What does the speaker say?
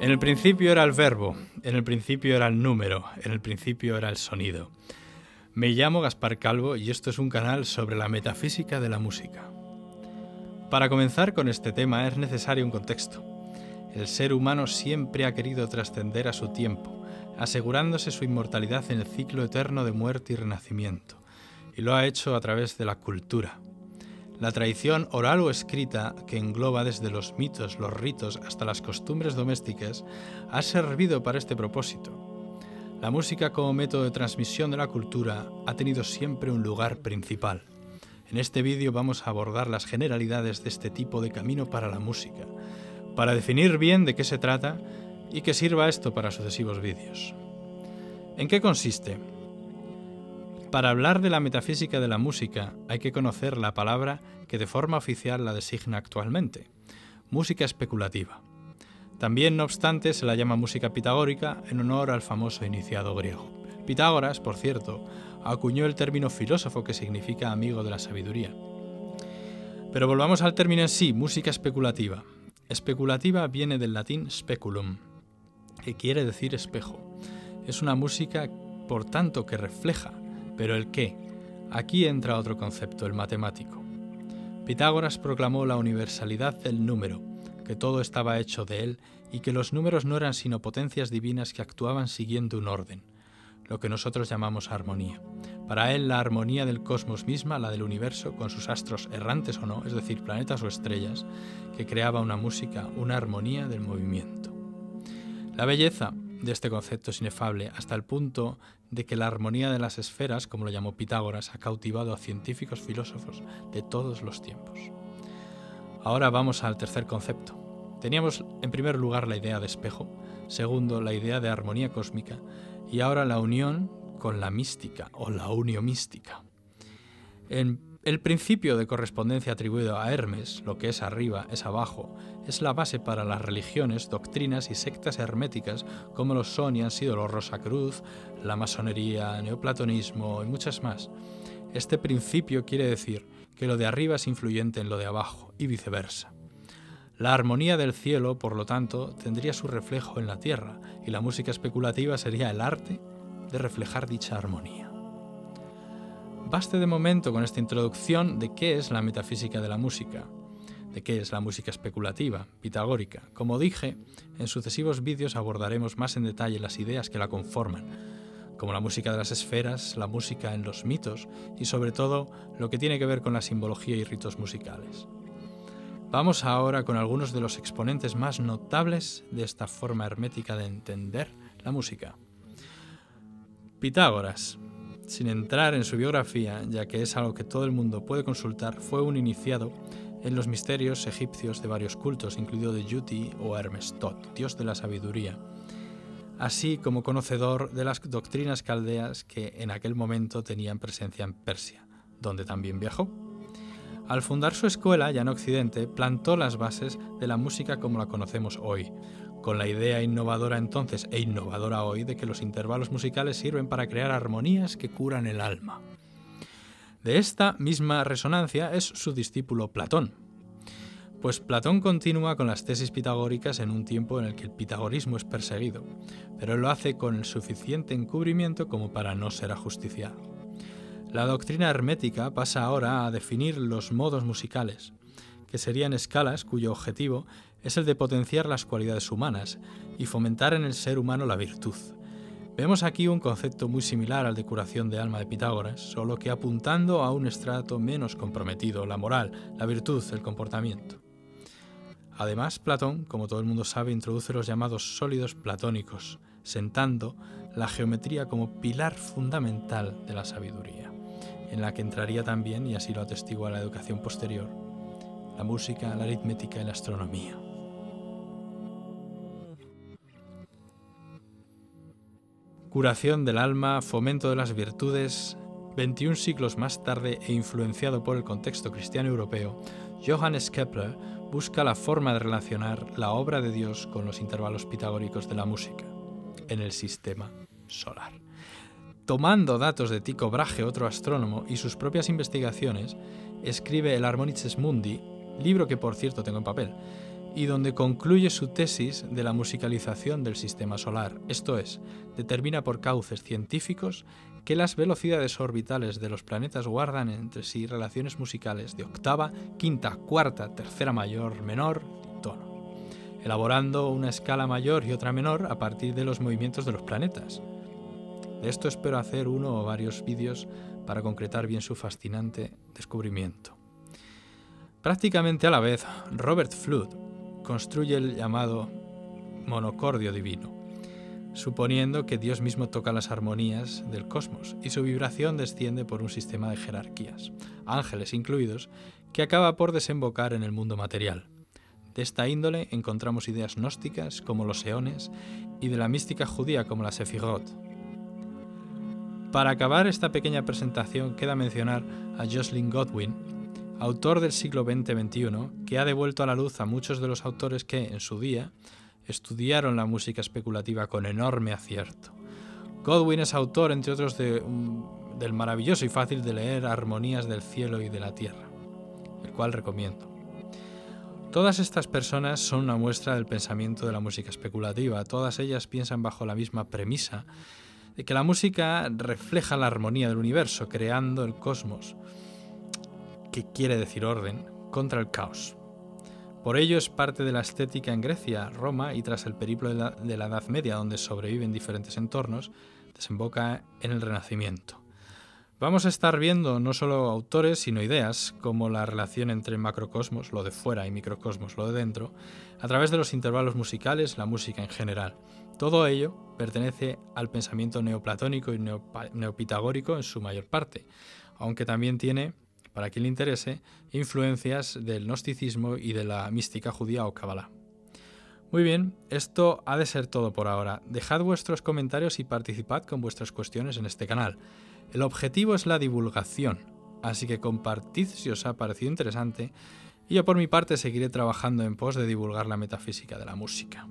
En el principio era el verbo, en el principio era el número, en el principio era el sonido. Me llamo Gaspar Calvo y esto es un canal sobre la metafísica de la música. Para comenzar con este tema es necesario un contexto. El ser humano siempre ha querido trascender a su tiempo, asegurándose su inmortalidad en el ciclo eterno de muerte y renacimiento, y lo ha hecho a través de la cultura, la tradición oral o escrita, que engloba desde los mitos, los ritos hasta las costumbres domésticas, ha servido para este propósito. La música como método de transmisión de la cultura ha tenido siempre un lugar principal. En este vídeo vamos a abordar las generalidades de este tipo de camino para la música, para definir bien de qué se trata y que sirva esto para sucesivos vídeos. ¿En qué consiste? Para hablar de la metafísica de la música hay que conocer la palabra que de forma oficial la designa actualmente, música especulativa. También, no obstante, se la llama música pitagórica en honor al famoso iniciado griego. Pitágoras, por cierto, acuñó el término filósofo que significa amigo de la sabiduría. Pero volvamos al término en sí, música especulativa. Especulativa viene del latín speculum, que quiere decir espejo. Es una música, por tanto, que refleja, pero el qué. Aquí entra otro concepto, el matemático. Pitágoras proclamó la universalidad del número, que todo estaba hecho de él y que los números no eran sino potencias divinas que actuaban siguiendo un orden, lo que nosotros llamamos armonía. Para él la armonía del cosmos misma, la del universo, con sus astros errantes o no, es decir, planetas o estrellas, que creaba una música, una armonía del movimiento. La belleza de este concepto es inefable hasta el punto de que la armonía de las esferas, como lo llamó Pitágoras, ha cautivado a científicos filósofos de todos los tiempos. Ahora vamos al tercer concepto. Teníamos en primer lugar la idea de espejo, segundo la idea de armonía cósmica y ahora la unión con la mística o la mística. En el principio de correspondencia atribuido a Hermes, lo que es arriba es abajo, es la base para las religiones, doctrinas y sectas herméticas como lo son y han sido los Rosacruz, la masonería, neoplatonismo y muchas más. Este principio quiere decir que lo de arriba es influyente en lo de abajo y viceversa. La armonía del cielo, por lo tanto, tendría su reflejo en la tierra y la música especulativa sería el arte de reflejar dicha armonía. Baste de momento con esta introducción de qué es la metafísica de la música, de qué es la música especulativa, pitagórica. Como dije, en sucesivos vídeos abordaremos más en detalle las ideas que la conforman, como la música de las esferas, la música en los mitos y sobre todo lo que tiene que ver con la simbología y ritos musicales. Vamos ahora con algunos de los exponentes más notables de esta forma hermética de entender la música. Pitágoras, sin entrar en su biografía, ya que es algo que todo el mundo puede consultar, fue un iniciado en los misterios egipcios de varios cultos, incluido de Yuti o Hermes Tot, dios de la sabiduría, así como conocedor de las doctrinas caldeas que en aquel momento tenían presencia en Persia, donde también viajó. Al fundar su escuela, ya en Occidente, plantó las bases de la música como la conocemos hoy, con la idea innovadora entonces e innovadora hoy de que los intervalos musicales sirven para crear armonías que curan el alma. De esta misma resonancia es su discípulo Platón. Pues Platón continúa con las tesis pitagóricas en un tiempo en el que el pitagorismo es perseguido, pero lo hace con el suficiente encubrimiento como para no ser ajusticiado. La doctrina hermética pasa ahora a definir los modos musicales, que serían escalas cuyo objetivo es el de potenciar las cualidades humanas y fomentar en el ser humano la virtud. Vemos aquí un concepto muy similar al de curación de alma de Pitágoras, solo que apuntando a un estrato menos comprometido, la moral, la virtud, el comportamiento. Además, Platón, como todo el mundo sabe, introduce los llamados sólidos platónicos, sentando la geometría como pilar fundamental de la sabiduría, en la que entraría también, y así lo atestigua la educación posterior, la música, la aritmética y la astronomía. Curación del alma, fomento de las virtudes. 21 siglos más tarde e influenciado por el contexto cristiano europeo, Johannes Kepler busca la forma de relacionar la obra de Dios con los intervalos pitagóricos de la música en el sistema solar. Tomando datos de Tycho Brahe, otro astrónomo, y sus propias investigaciones, escribe el Harmonices Mundi, libro que por cierto tengo en papel, y donde concluye su tesis de la musicalización del sistema solar, esto es, determina por cauces científicos que las velocidades orbitales de los planetas guardan entre sí relaciones musicales de octava, quinta, cuarta, tercera mayor, menor y tono, elaborando una escala mayor y otra menor a partir de los movimientos de los planetas. De esto espero hacer uno o varios vídeos para concretar bien su fascinante descubrimiento. Prácticamente a la vez, Robert Flood construye el llamado monocordio divino, suponiendo que Dios mismo toca las armonías del cosmos y su vibración desciende por un sistema de jerarquías, ángeles incluidos, que acaba por desembocar en el mundo material. De esta índole encontramos ideas gnósticas como los eones y de la mística judía como la Sefirot. Para acabar esta pequeña presentación queda mencionar a Jocelyn Godwin, autor del siglo XX-XXI, que ha devuelto a la luz a muchos de los autores que, en su día, estudiaron la música especulativa con enorme acierto. Godwin es autor, entre otros, de, del maravilloso y fácil de leer Armonías del cielo y de la tierra, el cual recomiendo. Todas estas personas son una muestra del pensamiento de la música especulativa. Todas ellas piensan bajo la misma premisa de que la música refleja la armonía del universo, creando el cosmos que quiere decir orden, contra el caos. Por ello es parte de la estética en Grecia, Roma y tras el periplo de la, de la Edad Media, donde sobreviven diferentes entornos, desemboca en el Renacimiento. Vamos a estar viendo no solo autores, sino ideas, como la relación entre macrocosmos, lo de fuera, y microcosmos, lo de dentro, a través de los intervalos musicales, la música en general. Todo ello pertenece al pensamiento neoplatónico y neopitagórico en su mayor parte, aunque también tiene para quien le interese, influencias del gnosticismo y de la mística judía o kabbalah. Muy bien, esto ha de ser todo por ahora. Dejad vuestros comentarios y participad con vuestras cuestiones en este canal. El objetivo es la divulgación, así que compartid si os ha parecido interesante y yo por mi parte seguiré trabajando en pos de divulgar la metafísica de la música.